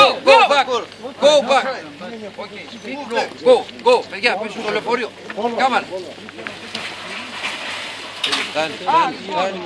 Go, go back. Go back. Okay. Go, go. Παιδιά, πίσω στο λεωφορείο. Κάμαρα. Κάνει, κάνει, κάνει.